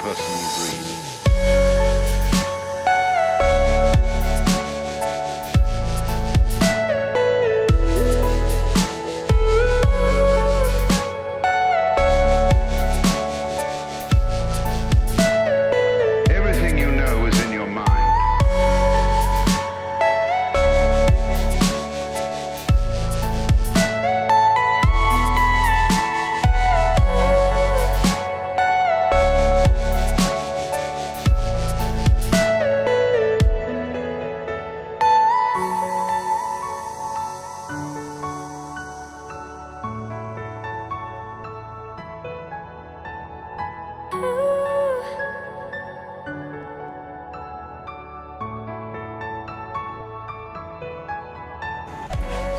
personal dream.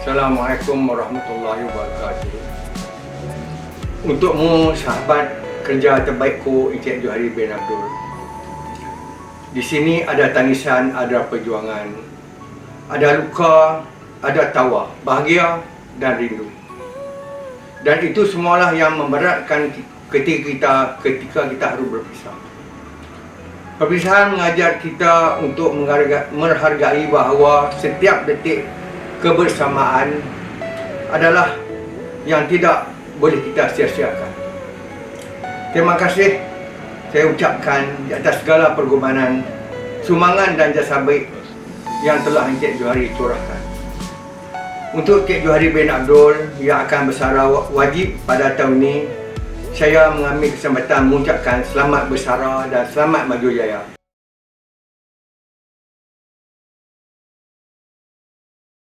Assalamualaikum warahmatullahi wabarakatuh. Untukmu sahabat kerja terbaikku Encik Johari bin Abdul. Di sini ada tangisan, ada perjuangan, ada luka, ada tawa, bahagia dan rindu. Dan itu semualah yang memberatkan ketika kita ketika kita harus berpisah. Perpisahan mengajar kita untuk menghargai bahawa setiap detik kebersamaan adalah yang tidak boleh kita sia-siakan. Terima kasih saya ucapkan di atas segala pergumulan, sumbangan dan jasa baik yang telah Encik Johari curahkan. Untuk Encik Johari bin Abdul yang akan bersara wajib pada tahun ini, saya mengambil kesempatan mengucapkan selamat bersara dan selamat maju jaya.